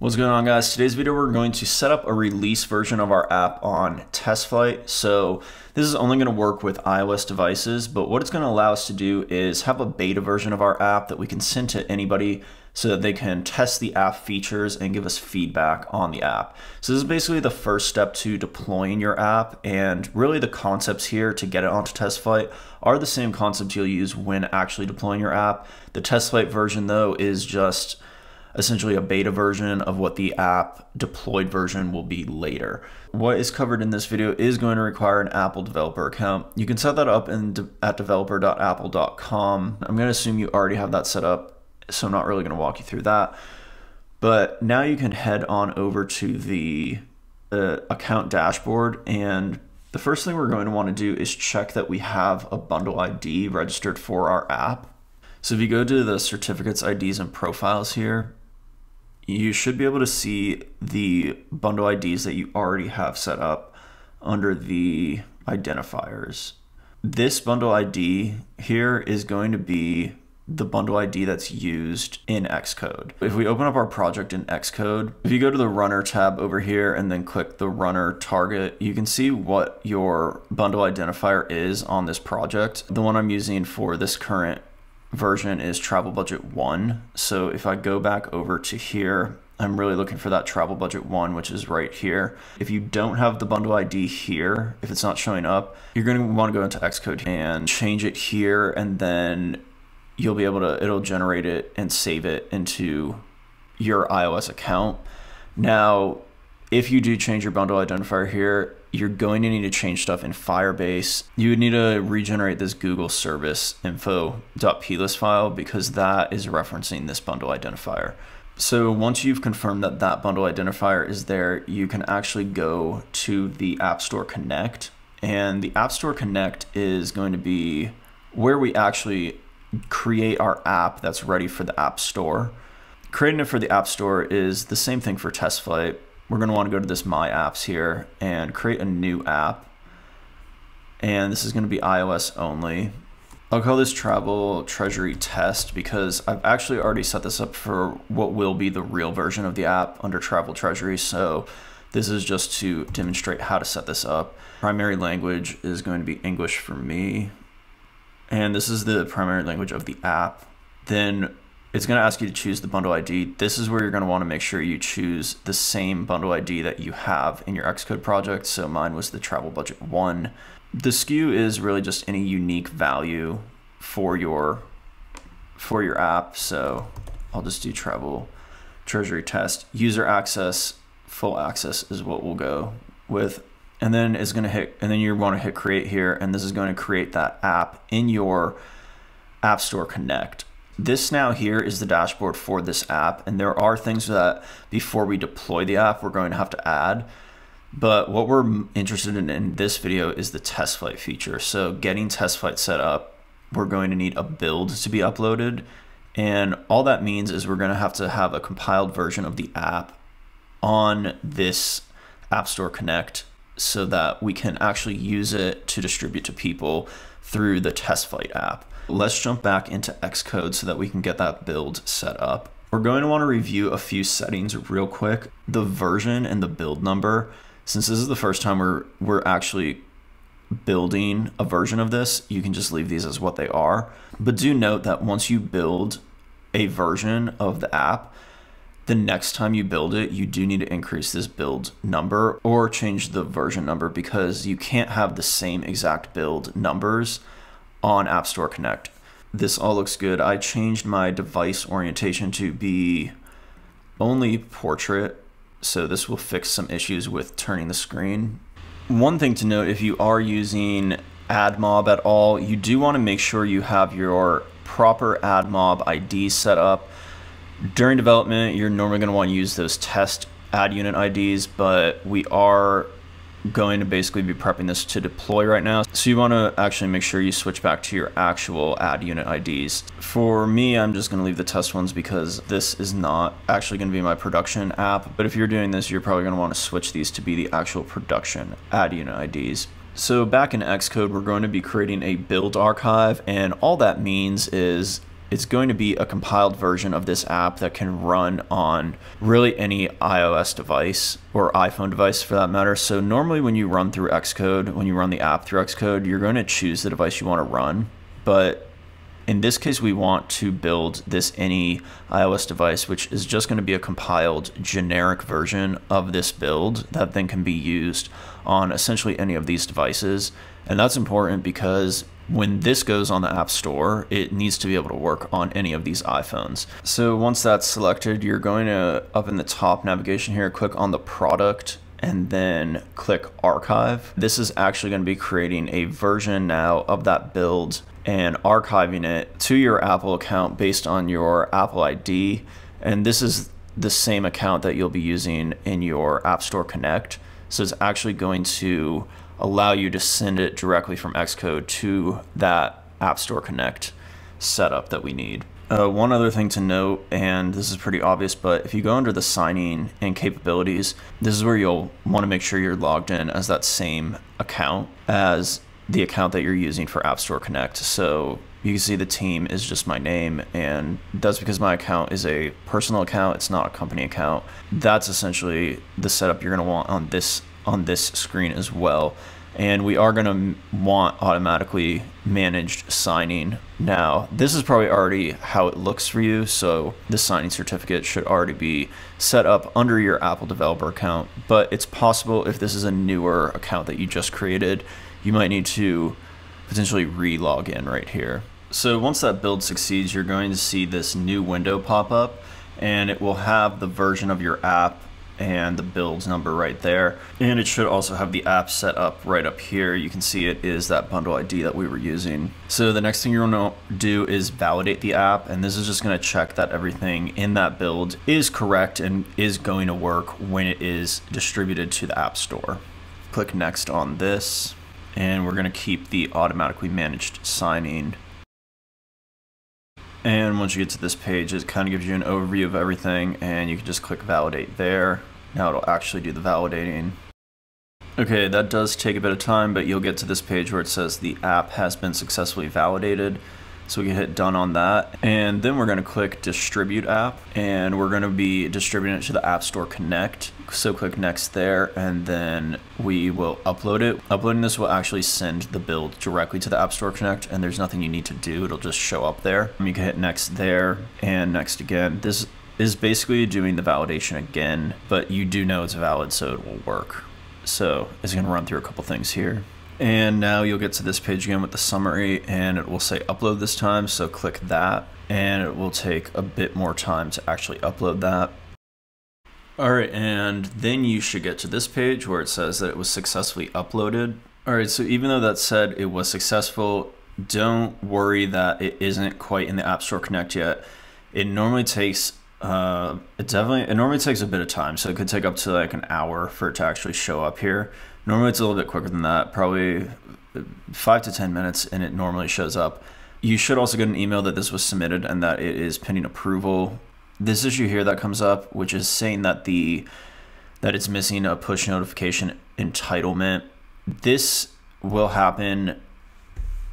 What's going on guys? Today's video we're going to set up a release version of our app on TestFlight. So this is only going to work with iOS devices, but what it's going to allow us to do is have a beta version of our app that we can send to anybody so that they can test the app features and give us feedback on the app. So this is basically the first step to deploying your app and really the concepts here to get it onto TestFlight are the same concepts you'll use when actually deploying your app. The TestFlight version though is just essentially a beta version of what the app deployed version will be later. What is covered in this video is going to require an Apple developer account. You can set that up in de at developer.apple.com. I'm going to assume you already have that set up, so I'm not really going to walk you through that. But now you can head on over to the uh, account dashboard and the first thing we're going to want to do is check that we have a bundle ID registered for our app. So if you go to the certificates, IDs, and profiles here, you should be able to see the bundle IDs that you already have set up under the identifiers. This bundle ID here is going to be the bundle ID that's used in Xcode. If we open up our project in Xcode, if you go to the runner tab over here and then click the runner target, you can see what your bundle identifier is on this project. The one I'm using for this current version is travel budget one. So if I go back over to here, I'm really looking for that travel budget one, which is right here. If you don't have the bundle ID here, if it's not showing up, you're going to want to go into Xcode and change it here, and then you'll be able to, it'll generate it and save it into your iOS account. Now, if you do change your bundle identifier here, you're going to need to change stuff in Firebase. You would need to regenerate this Google service info.plist file because that is referencing this bundle identifier. So once you've confirmed that that bundle identifier is there, you can actually go to the App Store Connect. And the App Store Connect is going to be where we actually create our app that's ready for the App Store. Creating it for the App Store is the same thing for TestFlight we're going to want to go to this My Apps here and create a new app. And this is going to be iOS only. I'll call this Travel Treasury Test because I've actually already set this up for what will be the real version of the app under Travel Treasury. So this is just to demonstrate how to set this up. Primary language is going to be English for me. And this is the primary language of the app. Then it's going to ask you to choose the bundle ID. This is where you're going to want to make sure you choose the same bundle ID that you have in your Xcode project. So mine was the travel budget one. The SKU is really just any unique value for your for your app. So I'll just do travel treasury test. User access, full access is what we'll go with. And then it's going to hit, and then you want to hit create here. And this is going to create that app in your App Store Connect. This now here is the dashboard for this app, and there are things that before we deploy the app, we're going to have to add. But what we're interested in in this video is the test flight feature. So getting test flight set up, we're going to need a build to be uploaded. And all that means is we're going to have to have a compiled version of the app on this App Store Connect so that we can actually use it to distribute to people through the test flight app. Let's jump back into Xcode so that we can get that build set up. We're going to want to review a few settings real quick. The version and the build number, since this is the first time we're, we're actually building a version of this, you can just leave these as what they are. But do note that once you build a version of the app, the next time you build it, you do need to increase this build number or change the version number because you can't have the same exact build numbers on App Store Connect. This all looks good. I changed my device orientation to be only portrait, so this will fix some issues with turning the screen. One thing to note, if you are using AdMob at all, you do want to make sure you have your proper AdMob ID set up. During development, you're normally going to want to use those test ad unit IDs, but we are going to basically be prepping this to deploy right now. So you want to actually make sure you switch back to your actual ad unit IDs. For me, I'm just going to leave the test ones because this is not actually going to be my production app. But if you're doing this, you're probably going to want to switch these to be the actual production ad unit IDs. So back in Xcode, we're going to be creating a build archive and all that means is it's going to be a compiled version of this app that can run on really any iOS device or iPhone device for that matter. So normally when you run through Xcode, when you run the app through Xcode, you're going to choose the device you want to run. But in this case, we want to build this any iOS device, which is just going to be a compiled generic version of this build that then can be used on essentially any of these devices. And that's important because when this goes on the App Store, it needs to be able to work on any of these iPhones. So once that's selected, you're going to, up in the top navigation here, click on the product and then click archive. This is actually going to be creating a version now of that build and archiving it to your Apple account based on your Apple ID. And this is the same account that you'll be using in your App Store Connect. So it's actually going to allow you to send it directly from Xcode to that App Store Connect setup that we need. Uh, one other thing to note, and this is pretty obvious, but if you go under the signing and capabilities, this is where you'll want to make sure you're logged in as that same account as the account that you're using for App Store Connect. So you can see the team is just my name, and that's because my account is a personal account. It's not a company account. That's essentially the setup you're going to want on this on this screen as well. And we are going to want automatically managed signing now. This is probably already how it looks for you. So the signing certificate should already be set up under your Apple developer account. But it's possible if this is a newer account that you just created, you might need to potentially re-log in right here. So once that build succeeds, you're going to see this new window pop up and it will have the version of your app and the builds number right there. And it should also have the app set up right up here. You can see it is that bundle ID that we were using. So the next thing you're gonna do is validate the app. And this is just going to check that everything in that build is correct and is going to work when it is distributed to the App Store. Click next on this and we're going to keep the automatically managed signing. And once you get to this page, it kind of gives you an overview of everything, and you can just click validate there. Now it'll actually do the validating. Okay, that does take a bit of time, but you'll get to this page where it says the app has been successfully validated. So we can hit done on that. And then we're gonna click distribute app and we're gonna be distributing it to the App Store Connect. So click next there and then we will upload it. Uploading this will actually send the build directly to the App Store Connect and there's nothing you need to do. It'll just show up there. You can hit next there and next again. This is basically doing the validation again, but you do know it's valid so it will work. So it's gonna run through a couple things here. And now you'll get to this page again with the summary and it will say upload this time. So click that and it will take a bit more time to actually upload that. All right, and then you should get to this page where it says that it was successfully uploaded. All right, so even though that said it was successful, don't worry that it isn't quite in the App Store Connect yet. It normally takes uh, it definitely it normally takes a bit of time, so it could take up to like an hour for it to actually show up here. Normally it's a little bit quicker than that, probably five to 10 minutes, and it normally shows up. You should also get an email that this was submitted and that it is pending approval. This issue here that comes up, which is saying that the that it's missing a push notification entitlement. This will happen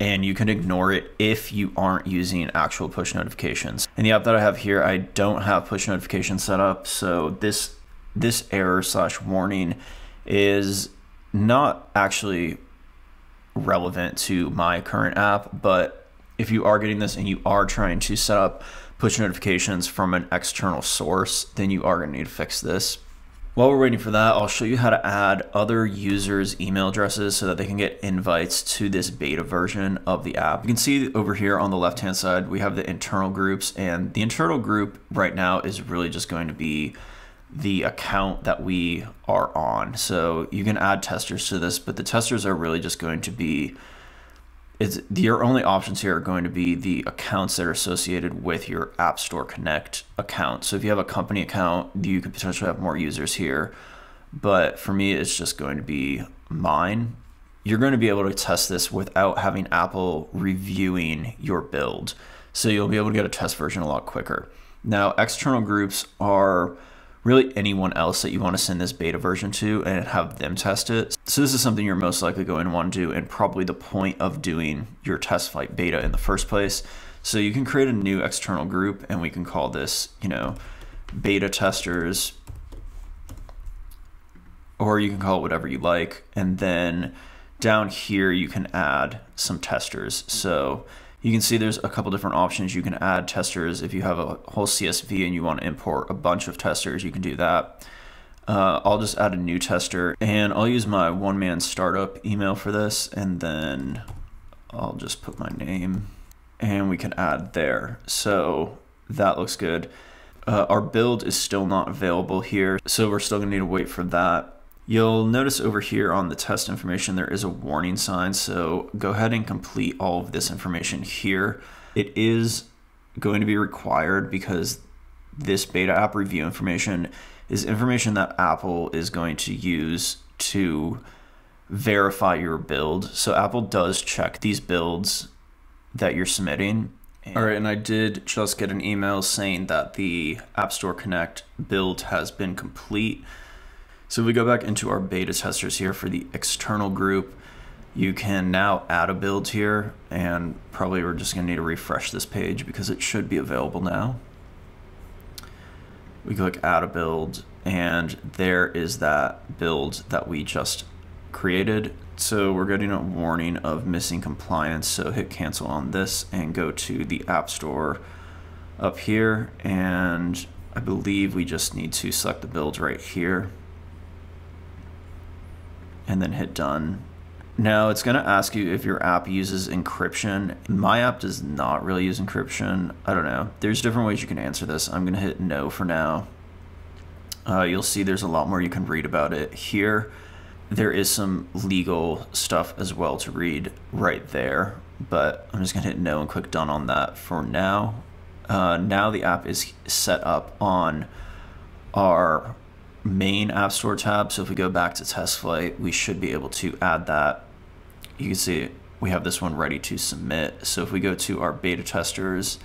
and you can ignore it if you aren't using actual push notifications. In the app that I have here, I don't have push notifications set up, so this this error slash warning is not actually relevant to my current app, but if you are getting this and you are trying to set up push notifications from an external source, then you are going to need to fix this. While we're waiting for that, I'll show you how to add other users' email addresses so that they can get invites to this beta version of the app. You can see over here on the left-hand side, we have the internal groups and the internal group right now is really just going to be the account that we are on. So you can add testers to this, but the testers are really just going to be it's your only options here are going to be the accounts that are associated with your App Store Connect account. So if you have a company account, you could potentially have more users here. But for me, it's just going to be mine. You're going to be able to test this without having Apple reviewing your build. So you'll be able to get a test version a lot quicker. Now, external groups are really anyone else that you want to send this beta version to and have them test it. So this is something you're most likely going to want to do and probably the point of doing your test flight beta in the first place. So you can create a new external group and we can call this, you know, beta testers, or you can call it whatever you like. And then down here, you can add some testers. So you can see there's a couple different options. You can add testers if you have a whole CSV and you want to import a bunch of testers, you can do that. Uh, I'll just add a new tester and I'll use my one-man startup email for this and then I'll just put my name and we can add there. So that looks good. Uh, our build is still not available here, so we're still gonna need to wait for that. You'll notice over here on the test information there is a warning sign, so go ahead and complete all of this information here. It is going to be required because this beta app review information is information that Apple is going to use to verify your build. So Apple does check these builds that you're submitting. All right, and I did just get an email saying that the App Store Connect build has been complete. So we go back into our beta testers here for the external group. You can now add a build here, and probably we're just gonna need to refresh this page because it should be available now. We click add a build, and there is that build that we just created. So we're getting a warning of missing compliance. So hit cancel on this and go to the App Store up here. And I believe we just need to select the build right here and then hit done. Now it's going to ask you if your app uses encryption. My app does not really use encryption. I don't know. There's different ways you can answer this. I'm going to hit no for now. Uh, you'll see there's a lot more you can read about it here there is some legal stuff as well to read right there, but I'm just gonna hit no and click done on that for now. Uh, now the app is set up on our main App Store tab. So if we go back to test flight, we should be able to add that. You can see we have this one ready to submit. So if we go to our beta testers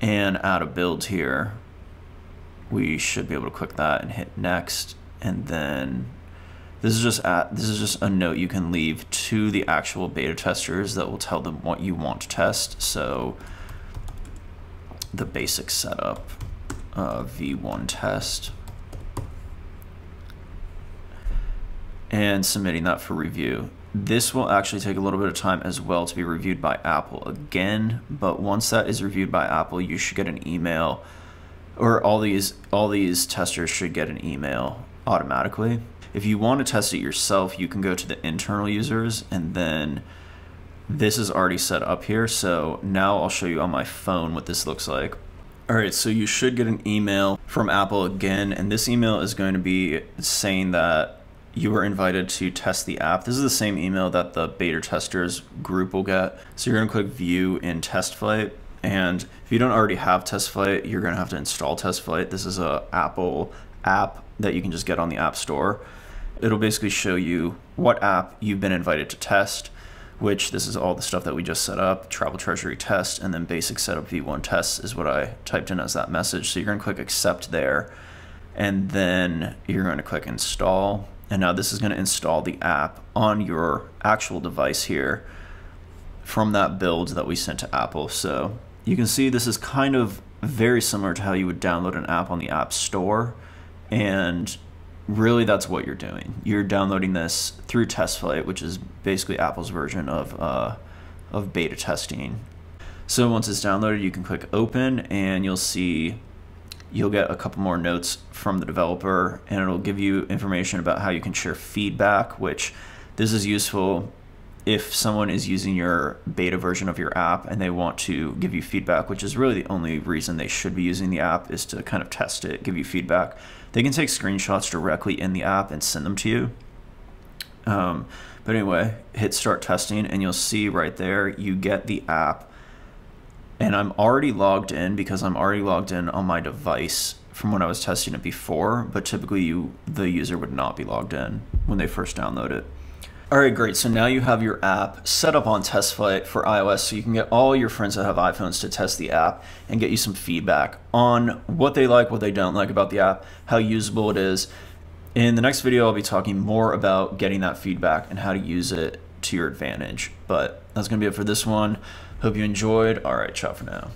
and add a build here, we should be able to click that and hit next. And then this is just at, this is just a note you can leave to the actual beta testers that will tell them what you want to test. So the basic setup uh, V1 test and submitting that for review. This will actually take a little bit of time as well to be reviewed by Apple again, but once that is reviewed by Apple, you should get an email or all these all these testers should get an email automatically if you want to test it yourself, you can go to the internal users and then this is already set up here. So now I'll show you on my phone what this looks like. All right, so you should get an email from Apple again, and this email is going to be saying that you were invited to test the app. This is the same email that the beta testers group will get. So you're gonna click view in test flight. And if you don't already have test flight, you're gonna have to install test flight. This is a Apple app that you can just get on the app store it'll basically show you what app you've been invited to test, which this is all the stuff that we just set up, travel treasury test, and then basic setup V1 tests is what I typed in as that message. So you're gonna click accept there, and then you're gonna click install. And now this is gonna install the app on your actual device here from that build that we sent to Apple. So you can see this is kind of very similar to how you would download an app on the App Store. And really that's what you're doing. You're downloading this through TestFlight, which is basically Apple's version of, uh, of beta testing. So once it's downloaded, you can click open and you'll see you'll get a couple more notes from the developer and it'll give you information about how you can share feedback, which this is useful if someone is using your beta version of your app and they want to give you feedback, which is really the only reason they should be using the app is to kind of test it, give you feedback. They can take screenshots directly in the app and send them to you. Um, but anyway, hit start testing and you'll see right there, you get the app. And I'm already logged in because I'm already logged in on my device from when I was testing it before, but typically you the user would not be logged in when they first download it. All right, great. So now you have your app set up on TestFlight for iOS so you can get all your friends that have iPhones to test the app and get you some feedback on what they like, what they don't like about the app, how usable it is. In the next video, I'll be talking more about getting that feedback and how to use it to your advantage. But that's going to be it for this one. Hope you enjoyed. All right, ciao for now.